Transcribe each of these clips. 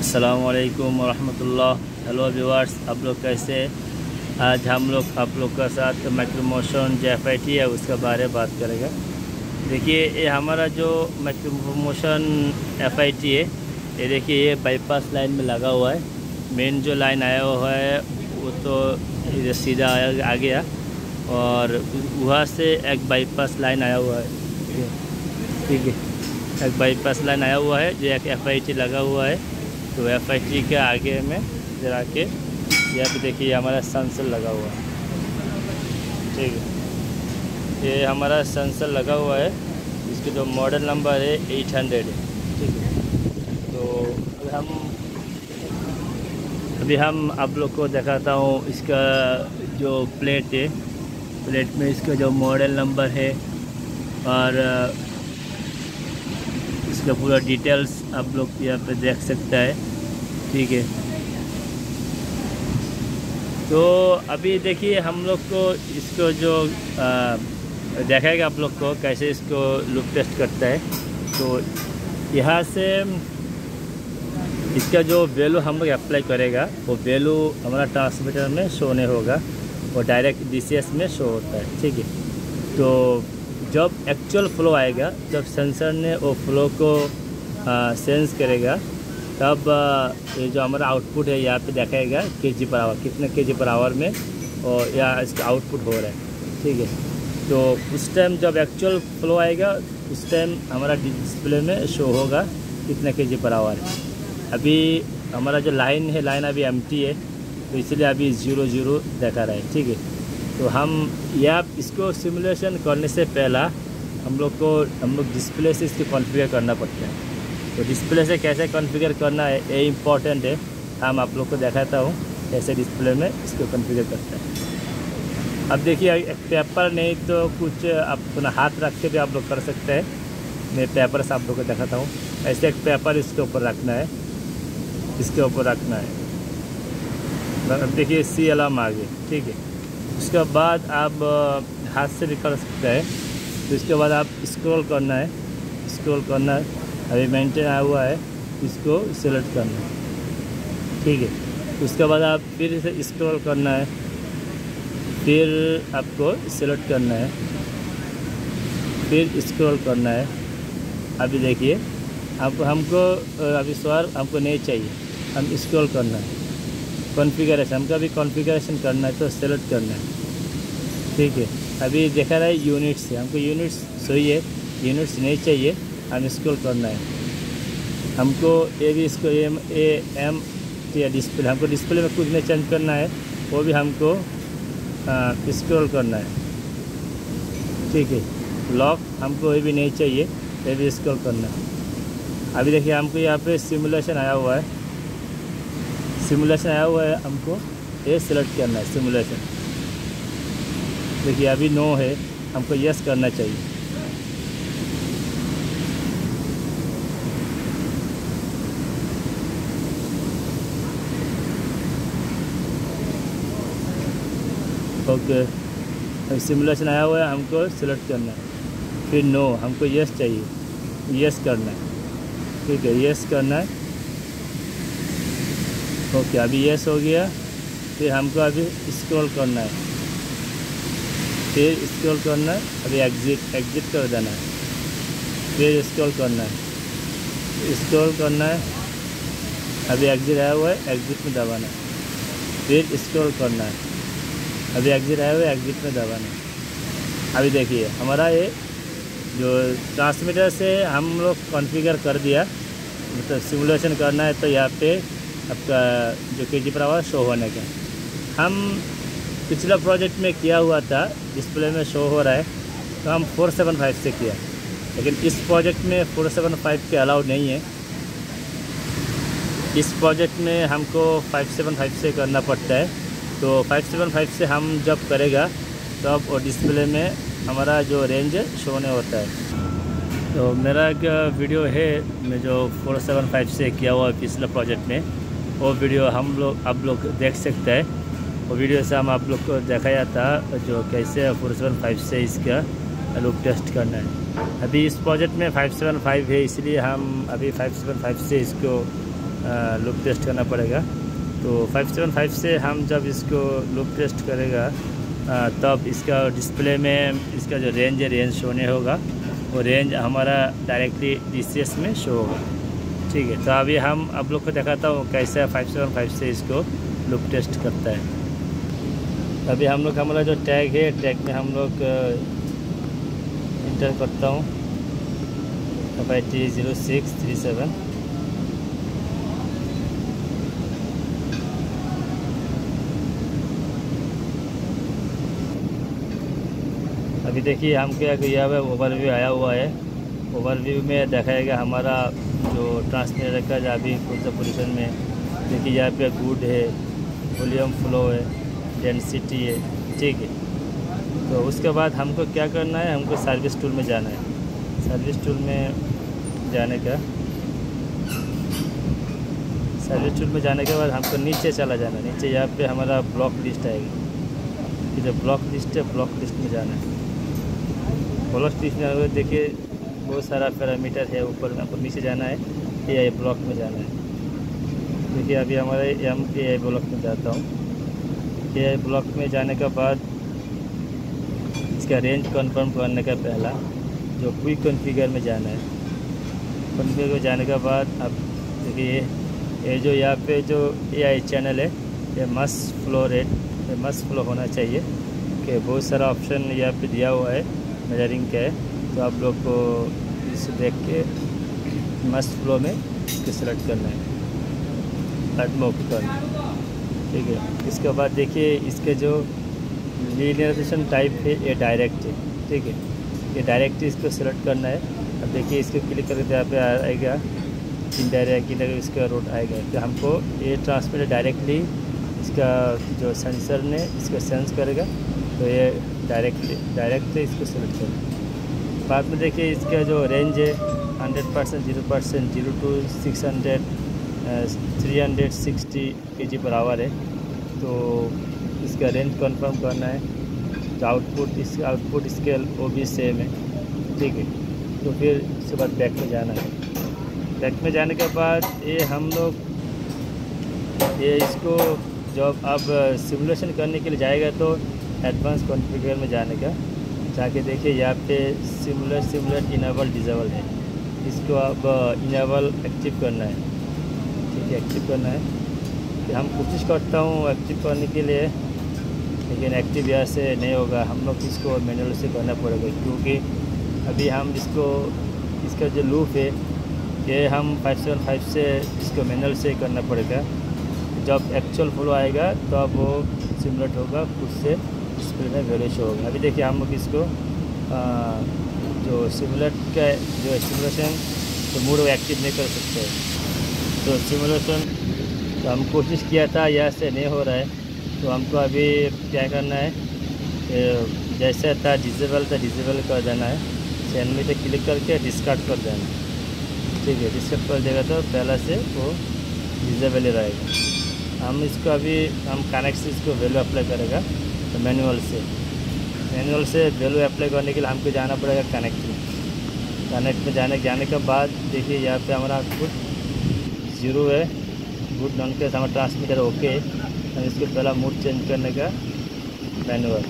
असलकम वरहमतुल्लाह hello viewers आप लोग कैसे आज हम लोग आप लोग का साथ माइक्रोमोशन जो एफ़ आई है, उसके बारे में बात करेंगे। देखिए, ये हमारा जो माइक्रोमोशन एफ़ आई है, ये देखिए, ये बाईपास लाइन में लगा हुआ है। मेन जो लाइन आया हुआ है, वो तो इधर सीधा आ गया। और वहाँ से एक बाईपास लाइन आया हुआ है। ठीक है। एक बाईपास लाइन आया हुआ है, जो एक एफ़ लगा हुआ है। तो एफ़ के आगे में जरा के यहाँ पे देखिए हमारा सेंसर लगा हुआ है। ठीक है। ये हमारा सेंसर लगा हुआ है। इसके जो मॉडल नंबर है एट हंड्रेड है। ठीक है। तो अभी हम अभी हम आप लोग को दिखाता हूँ इसका जो प्लेट है। प्लेट में इसका जो मॉडल नंबर है, और इसका पूरा डिटेल्स आप लोग यहाँ पे देख सकता है। ठीक है। तो अभी देखिए हम लोग को इसको जो देखेगा आप लोग को कैसे इसको लुक टेस्ट करता है। तो यहाँ से इसका जो वैल्यू हम लोग अप्लाई करेगा, वो वैल्यू हमारा ट्रांसमीटर में शो नहीं होगा, वो डायरेक्ट डीसीएस में शो होता है। ठीक है। तो जब एक्चुअल फ्लो आएगा जब सेंसर ने वो फ्लो को आ, सेंस करेगा तब ये जो हमारा आउटपुट है यहाँ पे दिखाएगा के जी पर आवर कितने के जी पर आवर में और या इसका आउटपुट हो रहा है। ठीक है? तो उस टाइम जब एक्चुअल फ्लो आएगा उस टाइम हमारा डिस्प्ले में शो होगा कितने के जी पर आवर है। अभी हमारा जो लाइन है लाइन अभी एम है तो इसलिए अभी ज़ीरो ज़ीरो देखा रहा है। ठीक है? तो हम, या इसको सिमुलेशन करने से पहला हम लोग को, हम लोग डिस्प्ले से इसको कॉन्फ़िगर करना पड़ता है। तो डिस्प्ले से कैसे कॉन्फ़िगर करना है, ये इंपॉर्टेंट है। हम आप लोग को दिखाता हूँ कैसे डिस्प्ले में इसको कॉन्फ़िगर करता है। अब देखिए पेपर नहीं तो कुछ आप अपना हाथ रख के भी आप लोग कर सकते हैं। मैं पेपर से आप लोग को दिखाता हूँ। ऐसे एक पेपर इसके ऊपर रखना है। इसके ऊपर रखना है। अब देखिए सी अलार्म आ गई ठीक है। उसके बाद आप हाथ से भी कर सकते हैं। तो इसके बाद आप स्क्रॉल करना है। स्क्रॉल करना है। अभी मेंटेन आया हुआ है। इसको सेलेक्ट करना है। ठीक है। उसके बाद आप फिर इसे स्क्रॉल करना है। फिर आपको सेलेक्ट करना है। फिर स्क्रॉल करना है। अभी देखिए, आप, हमको अभी सवाल हमको नहीं चाहिए। हम स्क्रॉल करना है। कॉन्फ़िगरेशन हमको अभी कॉन्फ़िगरेशन करना है तो सेलेक्ट करना है। ठीक है? अभी देखा रहा है यूनिट्स हमको यूनिट्स सही है यूनिट्स नहीं चाहिए। हम स्क्रॉल करना है। हमको ये भी इसको एम ए एम या डिस्प्ले हमको डिस्प्ले में कुछ नहीं चेंज करना है। वो भी हमको स्क्रॉल करना है। ठीक है? लॉक हमको ये भी नहीं चाहिए। ये भी स्क्रॉल करना है। अभी देखिए, हमको यहाँ पे सिमुलेशन आया हुआ है। सिमुलेशन आया हुआ है हमको ये सिलेक्ट करना है सिमुलेशन देखिए, अभी नो है, हमको यस करना चाहिए। ओके, अभी सिमुलेशन आया हुआ है, हमको सिलेक्ट करना है। फिर नो हमको यस चाहिए। यस करना है। ठीक है यस करना है। ओके, अभी यस हो गया। फिर हमको अभी स्क्रॉल करना है। फिर स्क्रॉल करना है, अभी एग्ज़िट एग्ज़िट कर देना है। फिर स्क्रॉल करना है। स्क्रॉल करना है। अभी एग्ज़िट आया हुआ है एग्ज़िट में दबाना है। फिर स्क्रॉल करना है। अभी एग्ज़िट आया हुआ है एग्ज़िट में दबाना है। अभी देखिए, हमारा ये जो ट्रांसमीटर से हम लोग कॉन्फ़िगर कर दिया। मतलब सिमुलेशन करना है तो यहाँ पे आपका जो के जी पर आवाज़ शो होने का। हम पिछला प्रोजेक्ट में किया हुआ था डिस्प्ले में शो हो रहा है तो हम 475 से किया। लेकिन इस प्रोजेक्ट में 475 के अलाउड नहीं है। इस प्रोजेक्ट में हमको 575 से करना पड़ता है। तो 575 से हम जब करेगा, तब तो डिस्प्ले में हमारा जो रेंज शो नहीं होता है। तो मेरा एक वीडियो है, मैं जो 475 से किया हुआ पिछला प्रोजेक्ट में। वो वीडियो हम लोग, आप लोग देख सकते हैं। वो वीडियो से हम आप लोग को दिखाया था जो कैसे फोर सेवन फाइव से इसका लुक टेस्ट करना है। अभी इस प्रोजेक्ट में फाइव सेवन फाइव है, इसलिए हम अभी फाइव सेवन फाइव से इसको लुक टेस्ट करना पड़ेगा। तो 575 से हम जब इसको लुक टेस्ट करेगा तब इसका डिस्प्ले में इसका जो रेंज है रेंज शो नहीं होगा। वो रेंज हमारा डायरेक्टली डीसीएस में शो होगा। ठीक है तो अभी हम आप लोग को दिखाता हूँ कैसे फाइव सेवन फाइव से इसको लुक टेस्ट करता है। अभी हम लोग, हमारा जो टैग है टैग में हम लोग इंटर करता हूँ। F I T zero six three seven अभी देखिए, हम क्या किया हुआ है ओवरव्यू आया हुआ है। ओवरव्यू में दिखाएगा हमारा जो ट्रांसमीटर का अभी कौन सा पोजिशन में देखिए, यहाँ पे गुड है वॉल्यूम फ्लो है डेंसिटी है, ठीक है। तो उसके बाद हमको क्या करना है? हमको सर्विस टूल में जाना है। सर्विस टूल में जाने का सर्विस टूल में जाने के बाद हमको नीचे चला जाना है। नीचे यहाँ पे हमारा ब्लॉक लिस्ट आएगी। जो ब्लॉक लिस्ट है ब्लॉक लिस्ट में जाना है। ब्लॉक लिस्ट में देखिए बहुत सारा पैरामीटर है ऊपर में, आपको नीचे जाना है ए आई ब्लॉक में जाना है। देखिए, अभी हमारे एम ए आई ब्लॉक में जाता हूँ। ए आई ब्लॉक में जाने के बाद इसका रेंज कंफर्म करने का पहला, जो क्विक कॉन्फ़िगर में जाना है। कॉन्फ़िगर में जाने के बाद अब देखिए, ये जो यहाँ पे जो ए आई चैनल है, ये मस्ट फ्लो रेट ये मस्ट फ्लो होना चाहिए। कि बहुत सारा ऑप्शन यहाँ पे दिया हुआ है मेजरिंग का है। तो आप लोग को इसे देख के मस्ट फ्लो में इसको सेलेक्ट करना है। एडमोक करना ठीक है? इसके बाद देखिए, इसके जो लीनियराइजेशन टाइप है, ये डायरेक्ट है। ठीक है? ये डायरेक्ट इसको सेलेक्ट करना है। अब देखिए, इसको क्लिक करके यहाँ पे आएगा। इनडायरेक्ट इधर इसका रोड आएगा। तो हमको ये ट्रांसमीटर डायरेक्टली इसका जो सेंसर ने इसको सेंस करेगा। तो ये डायरेक्टली डायरेक्ट इसको सेलेक्ट करेगा। बाद में देखिए इसका जो रेंज है hundred percent zero percent zero to six hundred three hundred sixty K G per hour है। तो इसका रेंज कंफर्म करना है। तो आउटपुट इस आउटपुट स्केल वो भी सेम है। ठीक है? तो फिर उसके बाद बैक में जाना है। बैक में जाने के बाद ये हम लोग, ये इसको जब अब सिमुलेशन करने के लिए जाएगा तो एडवांस कॉन्फ़िगर में जाने का। जाके देखिए, यहाँ पे सिमुलर सिमुलर इनेबल डिजेबल है। इसको अब इनेबल एक्टिव करना है। ठीक है एक्टिव करना है। कि हम कोशिश करता हूँ एक्टिव करने के लिए, लेकिन एक्टिव यहाँ से नहीं होगा। हम लोग इसको मैनुअल से करना पड़ेगा, क्योंकि अभी हम इसको, इसका जो लूप है, ये हम फाइव सेवन फाइव से इसको मैनुअल से करना पड़ेगा। जब एक्चुअल फ्लो आएगा तो अब वो सिमुलेट होगा, खुद से। डिस्प्ले में वैल्यू शो होगा अभी देखिए हम लोग इसको आ, जो सिमुलेट का जो सिमुलेशन तो मूड एक्टिव नहीं कर सकते। तो सिमुलेशन तो हम कोशिश किया था यहाँ से नहीं हो रहा है। तो हमको अभी क्या करना है जैसे था डिजेबल था डिजेबल कर देना है। चैन में क्लिक करके डिस्कार्ड कर देना ठीक है डिस्कार्ड कर देगा तो पहला से वो डिजेबल ही रहेगा। हम इसको अभी हम कनेक्ट से इसको वैल्यू अप्लाई करेगा। तो मैनुअल से। मैनुअल से वैल्यू अप्लाई करने के लिए हमको जाना पड़ेगा कनेक्ट में। कनेक्ट में जाने जाने के बाद देखिए यहाँ पे हमारा गुड ज़ीरो है। गुड नॉन के हमारा ट्रांसमीटर ओके हम इसको पहला मूड चेंज करने का मैनुअल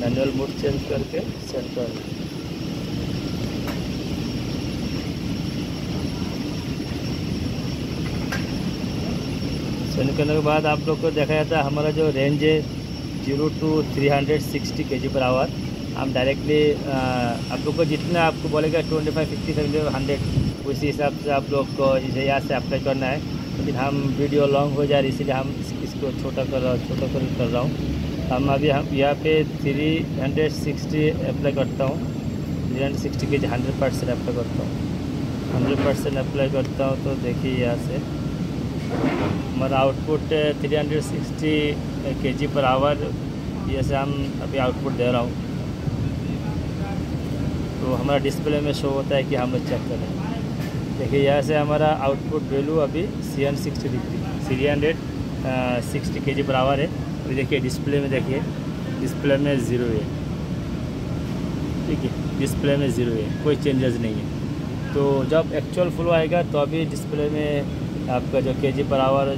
मैनुअल मूड चेंज करके सेट कर। सेंड करने के बाद आप लोग को देखा जाता है हमारा जो रेंज है zero to three hundred sixty K G per hour हम डायरेक्टली आप लोग को जितना आपको बोलेगा twenty five fifty seventy hundred उसी हिसाब से आप लोग को इसे यहाँ से अप्लाई करना है। लेकिन हम वीडियो लॉन्ग हो जा रही इसीलिए हम इसको छोटा कर रहा छोटा कर कर रहा हूँ। हम अभी हम यहाँ पे थ्री हंड्रेड सिक्सटी अप्लाई करता हूँ। थ्री हंड्रेड सिक्सटी के जी हंड्रेड परसेंट अप्लाई करता हूँ। हंड्रेड परसेंट अप्लाई करता हूँ तो देखिए यहाँ से। हमारा आउटपुट थ्री हंड्रेड सिक्सटी के जी पर आवर ये से हम अभी आउटपुट दे रहा हूँ। तो हमारा डिस्प्ले में शो होता है कि हम लोग चेक करें देखिए, यहाँ से हमारा आउटपुट वैल्यू अभी C N sixty degree three hundred sixty K G per hour है। अभी देखिए डिस्प्ले में देखिए डिस्प्ले में ज़ीरो है। ठीक है डिस्प्ले में ज़ीरो है, कोई चेंजेस नहीं है। तो जब एक्चुअल फ्लो आएगा तो अभी डिस्प्ले में आपका जो के जी पर आवर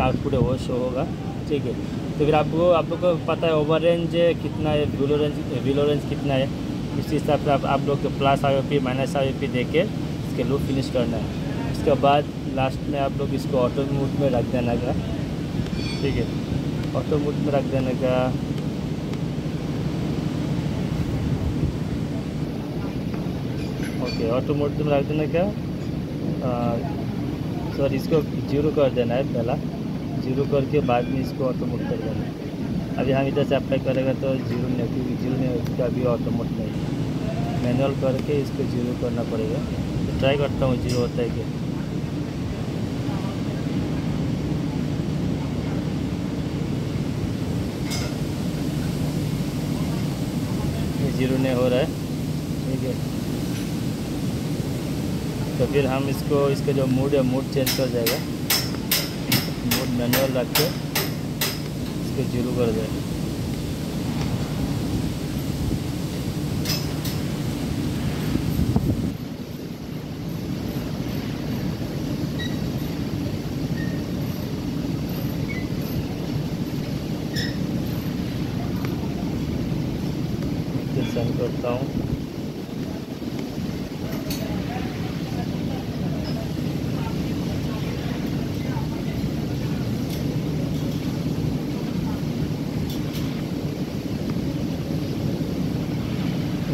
आउटपुट है वो शो होगा ठीक है। तो फिर आपको आप लोग को पता है ओवर रेंज कितना है बिलो रेंज बिलो रेंज कितना है। इस हिसाब से आप, आप लोग plus I P minus I P दे के इसके लूप फिनिश करना है। उसके बाद लास्ट में आप लोग इसको ऑटो मोड में रख देना का ठीक है। ऑटो मोड में रख देने का ओके ऑटो मोड में रख देने का सॉरी, इसको ज़ीरो कर देना है पहला। ज़ीरो करके बाद में इसको ऑटोमोट कर देना है। अभी हम इधर से अप्लाई करेगा तो ज़ीरो नहीं, क्योंकि ज़ीरो नहीं इसका अभी ऑटो मोड नहीं मैनुअल करके इसको ज़ीरो करना पड़ेगा। तो ट्राई करता हूँ, ज़ीरो होता है कि ज़ीरो नहीं हो रहा है। ठीक है। तो फिर हम इसको, इसका जो मूड है मूड चेंज कर जाएगा। मूड मैनुअल रख के इसको ज़ीरो कर देगा सेंड करता हूँ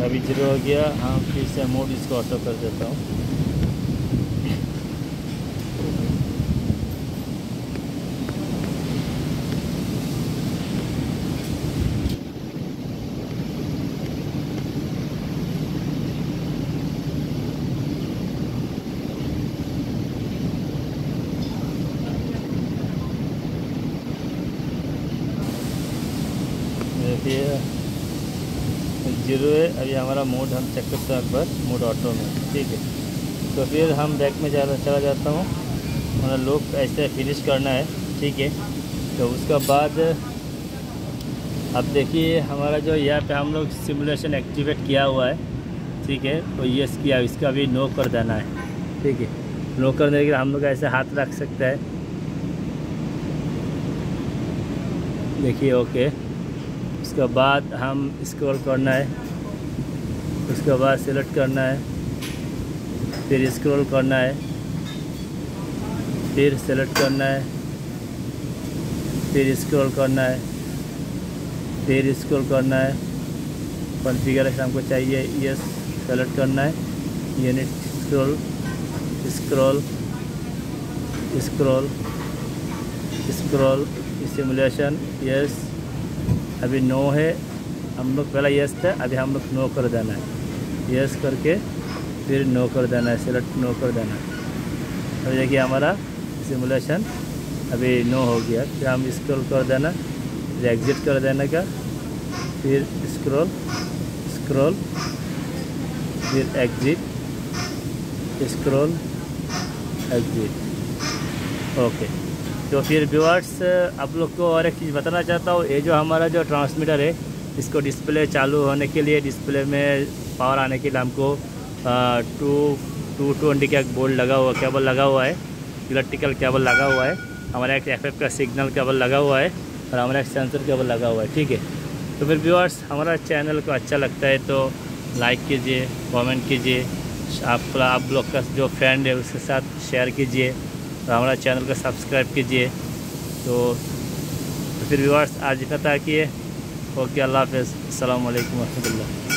अभी ज़ीरो हो गया हाँ फिर से मोड इसको ऑटो कर देता हूँ देखिए ज़ीरो है, अभी हमारा मोड हम चेक करते हैं एक बार मोड ऑटो में, ठीक है। तो फिर हम बैक में जा चला जाता हूँ। हमारा लुक ऐसे फिनिश करना है, ठीक है। तो उसका बाद, अब देखिए, हमारा जो यहाँ पे हम लोग सिमुलेशन एक्टिवेट किया हुआ है, ठीक है। तो यस किया इसका भी नो कर देना है, ठीक है। नो करने के लिए हम लोग ऐसे हाथ रख सकते हैं। देखिए ओके उसके बाद हम स्क्रॉल करना है। उसके बाद सेलेक्ट करना है। फिर स्क्रॉल करना है। फिर सेलेक्ट करना है। फिर स्क्रॉल करना है। फिर स्क्रॉल करना है। कॉन्फ़िगरेशन हमको चाहिए यस सेलेक्ट करना है। Unit scroll scroll scroll scroll simulation yes अभी नो है, हम लोग पहला यस था, अभी हम लोग नो कर देना है। यस करके फिर नो कर देना है सेलेक्ट नो कर देना है। अभी देखिए हमारा सिमुलेशन अभी नो हो गया। फिर हम स्क्रॉल कर देना, फिर एग्ज़िट कर देने का फिर स्क्रॉल स्क्रॉल फिर एग्ज़िट स्क्रॉल एग्ज़िट ओके तो फिर व्यूअर्स आप लोग को और एक चीज़ बताना चाहता हूँ, ये जो हमारा जो ट्रांसमीटर है, इसको डिस्प्ले चालू होने के लिए डिस्प्ले में पावर आने के लिए हमको टू टू ट्वेंटी का बोर्ड लगा हुआ केबल लगा हुआ है इलेक्ट्रिकल केबल लगा हुआ है, हमारा एक एफ़ का सिग्नल केबल लगा हुआ है, और हमारा एक सेंसर केबल लगा हुआ है, ठीक है? तो फिर व्यूअर्स हमारा चैनल को अच्छा लगता है तो लाइक कीजिए कमेंट कीजिए, आप आप लोग का जो फ्रेंड है, उसके साथ शेयर कीजिए। और हमारा चैनल को सब्सक्राइब कीजिए। तो, तो फिर व्यूअर्स आज इतना किए कि ओके अल्लाह हाफ़ अल्लाम वरहमल